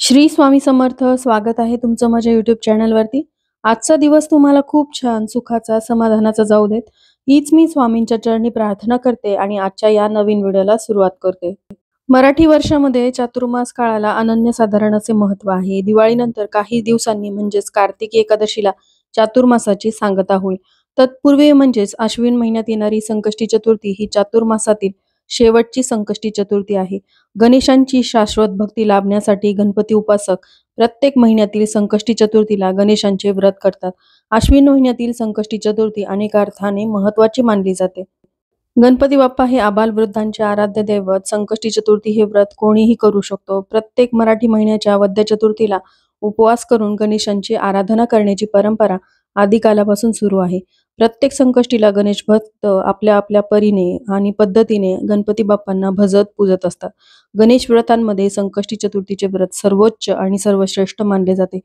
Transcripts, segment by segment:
श्री स्वामी समर्थ स्वागत आहे तुमचं माझ्या युट्यूब चॅनलवरती आजचा दिवस तुम्हाला खूप छान सुखाचा समाधानाचा जाऊ देत. हीच मी स्वामींच्या चरणी प्रार्थना करते आणि आजच्या या नवीन व्हिडिओला सुरुवात करते. मराठी वर्षामध्ये चातुर्मास काळाला अनन्यसाधारण असे महत्त्व आहे. दिवाळीनंतर काही दिवसांनी म्हणजेच कार्तिकी एकादशीला चातुर्मासाची सांगता होईल. तत्पूर्वी म्हणजेच अश्विन महिन्यात येणारी संकष्टी चतुर्थी ही चातुर्मासातील शेवटची संकष्टी चतुर्थी आहे. गणेशांची शाश्वत भक्ती लाभण्यासाठी गणपती उपासक प्रत्येक महिन्यातील संकष्टी चतुर्थीला गणेशांचे व्रत करतात. आश्विन महिन्यातील संकष्टी चतुर्थी अनेक अर्थाने महत्वाची मानली जाते. गणपती बाप्पा हे आबालवृद्धांचे आराध्य दैवत. संकष्टी चतुर्थी हे व्रत कोणीही करू शकतो. प्रत्येक मराठी महिन्याच्या वद्य चतुर्थीला उपवास करून गणेशांची आराधना करण्याची परंपरा आदिकालापासून सुरू आहे. प्रत्येक संकष्टीला गणेश भक्त आपल्या आपल्या परीने आणि पद्धतीने गणपती बाप्पांना भजत पूजत असतात. गणेश व्रतांमध्ये संकष्टी चतुर्थीचे व्रत सर्वोच्च आणि सर्वश्रेष्ठ मानले जाते.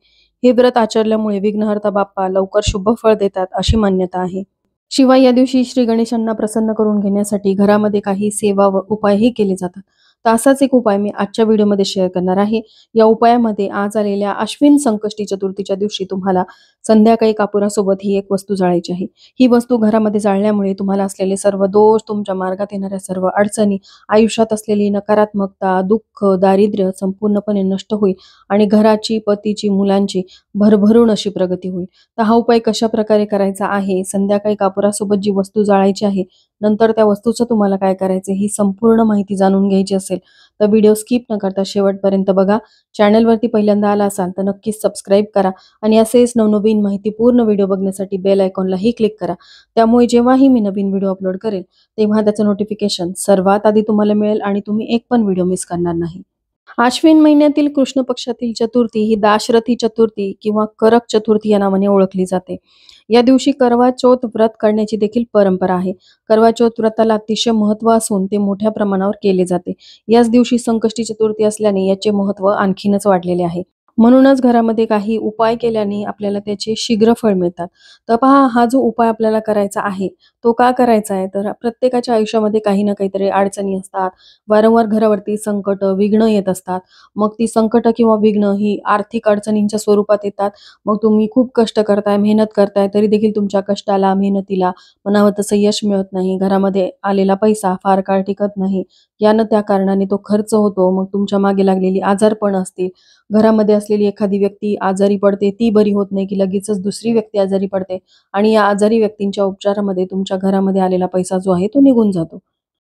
हे व्रत आचरल्यामुळे विघ्नहर्ता बाप्पा लवकर शुभ फळ देतात अशी मान्यता आहे. शिवाय या दिवशी श्री गणेशांना प्रसन्न करून घेण्यासाठी घरामध्ये काही सेवा व उपायही केले जातात. तर असाच एक उपाय मी आजच्या व्हिडिओमध्ये शेअर करणार आहे. या उपायामध्ये आज आलेल्या अश्विन संकष्टी चतुर्थीच्या दिवशी तुम्हाला संध्याकाळी कापुरासोबत ही एक वस्तू जाळायची आहे. ही वस्तू घरामध्ये जाळल्यामुळे तुम्हाला असलेले सर्व दोष तुमच्या मार्गात येणाऱ्या सर्व अडचणी आयुष्यात असलेली नकारात्मकता दुःख दारिद्र्य संपूर्णपणे नष्ट होईल आणि घराची पतीची मुलांची भरभरून अशी प्रगती होईल. तर हा उपाय कशा प्रकारे करायचा आहे? संध्याकाळी कापुरासोबत जी वस्तू जाळायची आहे नंतर त्या वस्तूचं तुम्हाला काय करायचं ही संपूर्ण माहिती जाणून घ्यायची असेल तर व्हिडिओ स्किप न करता शेवटपर्यंत बघा. चॅनलवरती पहिल्यांदा आला असाल तर नक्कीच सबस्क्राईब करा आणि असेच नवनवीन माहिती पूर्ण व्हिडिओ बघण्यासाठी बेल आयकॉनलाही क्लिक करा. त्यामुळे जेव्हाही मी नवीन व्हिडिओ अपलोड करेल तेव्हा त्याचं नोटिफिकेशन सर्वात आधी तुम्हाला मिळेल आणि तुम्ही एक पण व्हिडिओ मिस करणार नाही. आश्विन महिन्यातील कृष्ण पक्षातील चतुर्थी ही दाशरथी चतुर्थी किंवा करक चतुर्थी या नावाने ओळखली जाते. या दिवशी करवा चौथ व्रत करण्याची देखील परंपरा आहे. करवा चौथ व्रताला अतिशय महत्त्व असून ते मोठ्या प्रमाणावर केले जाते. याच दिवशी संकष्टी चतुर्थी असल्याने याचे महत्त्व आणखीनच वाढलेले आहे. म्हणूनच घरामध्ये काही उपाय केल्याने आपल्याला त्याचे शीघ्र फळ मिळतात. तर पहा हा जो उपाय आपल्याला करायचा आहे तो का करायचा आहे? तर प्रत्येकाच्या आयुष्यामध्ये काही ना काहीतरी अडचणी असतात. वारंवार घरावरती संकट विघ्न येत असतात. मग ती संकट किंवा विघ्न ही आर्थिक अडचणींच्या स्वरूपात येतात. मग तुम्ही खूप कष्ट करताय मेहनत करताय तरी देखील तुमच्या कष्टाला मेहनतीला म्हणावं तसं यश मिळत नाही. घरामध्ये आलेला पैसा फार काळ टिकत नाही. यानं त्या कारणाने तो खर्च होतो. मग तुमच्या मागे लागलेली आजारपण असतील. घरामध्ये असलेली एखादी व्यक्ती आजारी पडते ती बरी होत नाही की लगेचच दुसरी व्यक्ती आजारी पडते आणि या आजारी व्यक्तींच्या उपचारामध्ये तुमच्या घरामध्ये आलेला पैसा जो आहे तो निघून जातो.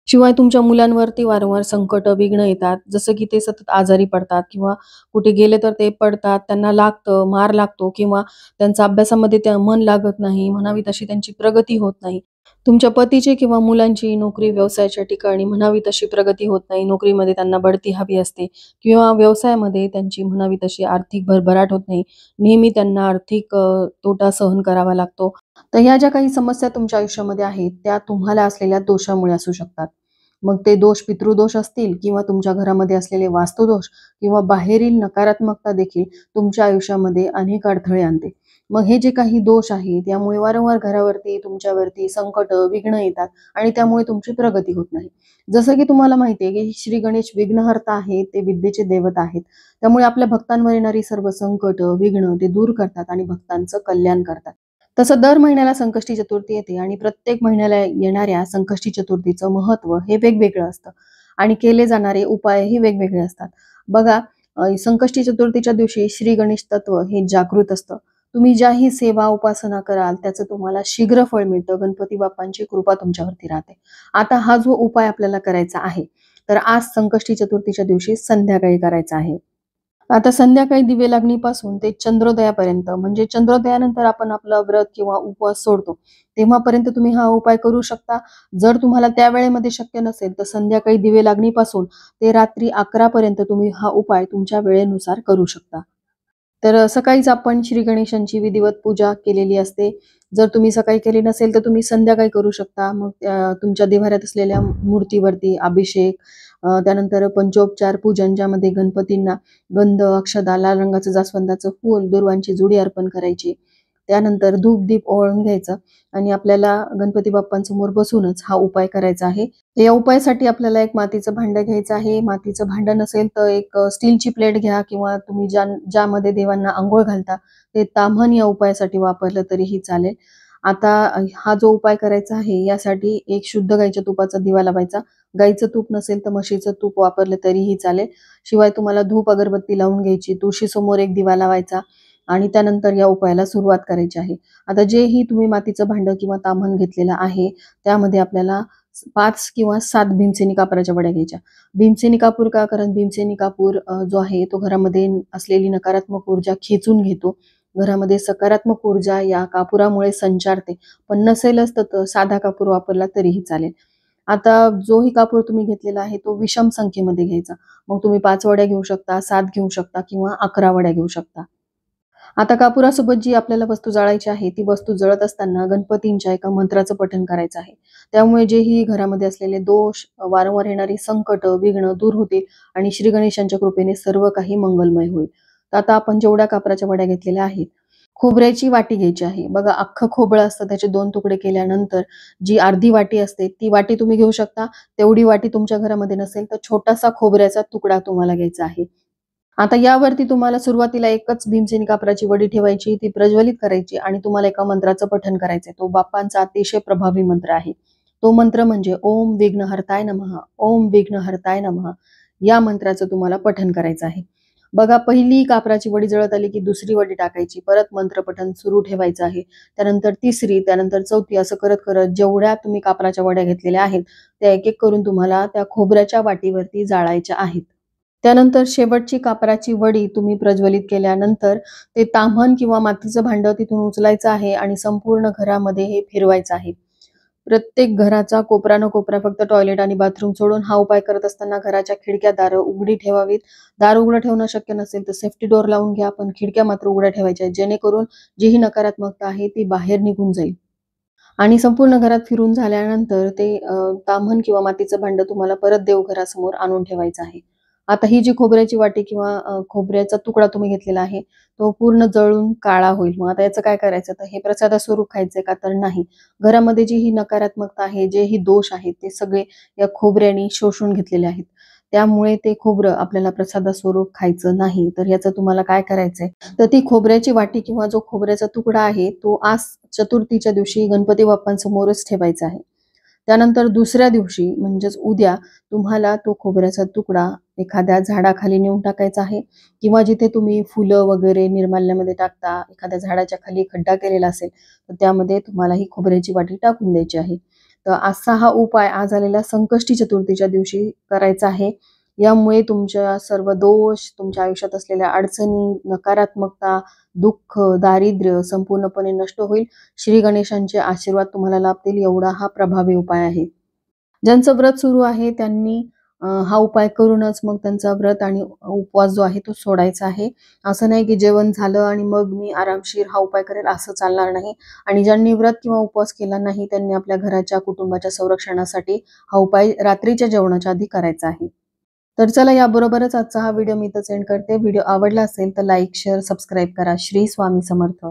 शिवाय तुमच्या मुलांवरती वारंवार संकट विघ्न येतात. जसं की ते सतत आजारी पडतात किंवा कुठे गेले तर ते पडतात त्यांना लागतं मार लागतो किंवा त्यांचा अभ्यासामध्ये त्या मन लागत नाही म्हणावी तशी त्यांची प्रगती होत नाही. तुमच्या पतीची किंवा मुलांची नोकरी व्यवसायाच्या ठिकाणी म्हणावी तशी प्रगती होत नाही. नोकरीमध्ये त्यांना बढती हवी असते किंवा व्यवसायामध्ये त्यांची म्हणावी तशी आर्थिक भरभराट होत नाही. नेहमी त्यांना आर्थिक तोटा सहन करावा लागतो. तर ह्या ज्या काही समस्या तुमच्या आयुष्यामध्ये आहेत त्या तुम्हाला असलेल्या दोषामुळे असू शकतात. मग ते दोष पितृदोष असतील किंवा तुमच्या घरामध्ये असलेले वास्तुदोष किंवा बाहेरील नकारात्मकता देखील तुमच्या आयुष्यामध्ये अनेक अडथळे आणते. मग हे जे काही दोष आहेत त्यामुळे वारंवार घरावरती तुमच्यावरती संकट विघ्न येतात आणि त्यामुळे तुमची प्रगती होत नाही. जसं की तुम्हाला माहिती आहे की श्री गणेश विघ्नहर्ता आहेत ते विद्येचे देवता आहेत. त्यामुळे आपल्या भक्तांवर येणारी सर्व संकट विघ्न ते दूर करतात आणि भक्तांचं कल्याण करतात. तसं दर महिन्याला संकष्टी चतुर्थी येते आणि प्रत्येक महिन्याला येणाऱ्या संकष्टी चतुर्थीचं महत्त्व हे वेगवेगळं असतं. आणि केले जाणारे उपायही वेगवेगळे असतात. बघा संकष्टी चतुर्थीच्या दिवशी श्री गणेश तत्व हे जागृत असतं. तुम्ही ज्याही सेवा उपासना कराल त्याचं तुम्हाला शीघ्र फळ मिळतं. गणपती बाप्पांची कृपा तुमच्यावरती राहते. आता हा जो उपाय आपल्याला करायचा आहे तर आज संकष्टी चतुर्थीच्या दिवशी संध्याकाळी करायचा आहे. आता संध्याकाळी दिवे लागणीपासून ते चंद्रोदयापर्यंत म्हणजे चंद्रोदयानंतर आपण आपलं व्रत किंवा उपवास सोडतो तेव्हापर्यंत तुम्ही हा उपाय करू शकता. जर तुम्हाला त्या वेळेमध्ये शक्य नसेल तर संध्याकाळी दिवे लागणीपासून ते रात्री अकरा पर्यंत तुम्ही हा उपाय तुमच्या वेळेनुसार करू शकता. तर सकाळीच आपण श्री गणेशांची विधिवत पूजा केलेली असते. जर तुम्ही सकाळी केली नसेल तर तुम्ही संध्याकाळी करू शकता. मग तुमच्या देव्हाऱ्यात असलेल्या मूर्तीवरती अभिषेक त्यानंतर पंचोपचार पूजन ज्यामध्ये गणपतींना गंध अक्षदा लाल रंगाचं जास्वंदाचं फूल दुर्वांची जुडी अर्पण करायची. त्यानंतर धूप दीप ओवाळून घ्यायचं आणि आपल्याला गणपती बाप्पांसमोर बसूनच हा उपाय करायचा आहे. या उपायासाठी आपल्याला एक मातीचं भांडं घ्यायचं आहे. मातीचं भांडं नसेल तर एक स्टीलची प्लेट घ्या किंवा तुम्ही ज्या ज्यामध्ये देवांना आंघोळ घालता ते ताम्हण या उपायासाठी वापरलं तरीही चालेल. आता हा जो उपाय करायचा आहे यासाठी एक शुद्ध गाईच्या तुपाचा दिवा लावायचा. गाईचं तूप नसेल तर म्हशीचं तूप वापरलं तरीही चालेल. शिवाय तुम्हाला धूप अगरबत्ती लावून घ्यायची. तुळशी समोर एक दिवा लावायचा. आणि त्यानंतर या उपायाला सुरुवात करायची आहे. आता जेही तुम्ही मातीचं भांडं किंवा ताम्हण घेतलेलं आहे त्यामध्ये आपल्याला पाच किंवा सात भीमसेनी कापराच्या वड्या घ्यायच्या. भीमसेनी कापूर का? कारण भीमसेनी कापूर जो आहे तो घरामध्ये असलेली नकारात्मक ऊर्जा खेचून घेतो. घरामध्ये सकारात्मक ऊर्जा या कापुरामुळे संचारते. पण नसेलच तर साधा कापूर वापरला तरीही चालेल. आता जोही कापूर तुम्ही घेतलेला आहे तो विषम संख्येमध्ये घ्यायचा. मग तुम्ही पाच वड्या घेऊ शकता सात घेऊ शकता किंवा अकरा वड्या घेऊ शकता. आता कापुरासोबत जी आपल्याला वस्तू जाळायची आहे ती वस्तू जळत असताना गणपतींच्या एका मंत्राचं पठण करायचं आहे. त्यामुळे जेही घरामध्ये असलेले दोष वारंवार येणारी संकट विघ्न दूर होतील आणि श्री गणेशांच्या कृपेने सर्व काही मंगलमय होईल. तर आता आपण जेवढ्या कापराच्या वड्या घेतलेल्या आहेत खोबऱ्याची वाटी घ्यायची आहे. बघा अख्खं खोबळं असतं त्याचे दोन तुकडे केल्यानंतर जी अर्धी वाटी असते ती वाटी तुम्ही घेऊ शकता. तेवढी वाटी तुमच्या घरामध्ये नसेल तर छोटासा खोबऱ्याचा तुकडा तुम्हाला घ्यायचा आहे. आता यावरती तुम्हाला सुरुवातीला एकच भीमसेनी कापराची वडी ठेवायची ती प्रज्वलित करायची आणि तुम्हाला एका मंत्राचं पठन करायचंय. तो बाप्पांचा अतिशय प्रभावी मंत्र आहे. तो मंत्र म्हणजे ओम विघ्न हरताय नमः ओम विघ्न हरताय नमः. या मंत्राचं तुम्हाला पठन करायचं आहे. बघा पहिली कापराची वडी जळत आली की दुसरी वडी टाकायची. परत मंत्रपठन सुरू ठेवायचं आहे. त्यानंतर तिसरी त्यानंतर चौथी असं करत करत जेवढ्या तुम्ही कापराच्या वड्या घेतलेल्या आहेत त्या एक एक करून तुम्हाला त्या खोबऱ्याच्या वाटीवरती जाळायच्या आहेत. त्यानंतर शेवटची कापराची वडी तुम्ही प्रज्वलित केल्यानंतर ते ताम्हण किंवा मातीचं भांड तिथून उचलायचं आहे आणि संपूर्ण घरामध्ये हे फिरवायचं आहे. प्रत्येक घराचा कोपरा न कोपरा फक्त टॉयलेट आणि बाथरूम सोडून हा उपाय करत असताना घराच्या खिडक्या दारं उघडी ठेवावीत. दार उघडं ठेवणं शक्य नसेल तर सेफ्टी डोर लावून घ्या पण खिडक्या मात्र उघड्या ठेवायच्या जेणेकरून जी ही नकारात्मकता आहे ती बाहेर निघून जाईल. आणि संपूर्ण घरात फिरून झाल्यानंतर ते ताम्हण किंवा मातीचं भांड तुम्हाला परत देवघरासमोर आणून ठेवायचं आहे. आता ही जी खोबऱ्याची वाटी किंवा खोबऱ्याचा तुकडा तुम्ही घेतलेला आहे तो पूर्ण जळून काळा होईल. मग आता याचं काय करायचं? तर हे प्रसादा स्वरूप खायचंय का? तर नाही. घरामध्ये जी ही नकारात्मकता आहे जे ही दोष आहेत ते सगळे या खोबऱ्याने शोषून घेतलेले आहेत. त्यामुळे ते खोबरं आपल्याला प्रसादा स्वरूप खायचं नाही. तर याचं तुम्हाला काय करायचंय? तर ती खोबऱ्याची वाटी किंवा जो खोबऱ्याचा तुकडा आहे तो आज चतुर्थीच्या दिवशी गणपती बाप्पांसमोरच ठेवायचा आहे. त्यानंतर दुसऱ्या दिवशी म्हणजेच उद्या तुम्हाला तो खोबऱ्याचा तुकडा एखाद्या झाडाखाली नेऊन टाकायचा आहे किंवा जिथे तुम्ही फुलं वगैरे निर्माल्यामध्ये टाकता एखाद्या झाडाच्या खाली खड्डा केलेला असेल तर त्यामध्ये तुम्हाला ही खोबऱ्याची वाटी टाकून द्यायची आहे. तर असा हा उपाय आज आलेल्या संकष्टी चतुर्थीच्या दिवशी करायचा आहे. यामुळे तुमच्या सर्व दोष तुमच्या आयुष्यात असलेल्या अडचणी नकारात्मकता दुःख दारिद्र्य संपूर्णपणे नष्ट होईल. श्री गणेशांचे आशीर्वाद तुम्हाला लाभतील एवढा हा प्रभावी उपाय आहे. ज्यांचं व्रत सुरू आहे त्यांनी हा उपाय करूनच मग त्यांचा व्रत आणि उपवास जो आहे तो सोडायचा आहे. असं नाही की जेवण झालं आणि मग मी आरामशीर हा उपाय करेल असं चालणार नाही. आणि ज्यांनी व्रत किंवा उपवास केला नाही त्यांनी आपल्या घराच्या कुटुंबाच्या संरक्षणासाठी हा उपाय रात्रीच्या जेवणाच्या आधी करायचा आहे. तर चला याबरोबरच आजचा हा व्हिडिओ मी इथं सेंड करते. व्हिडिओ आवडला असेल तर लाईक शेअर सबस्क्राईब करा. श्री स्वामी समर्थ.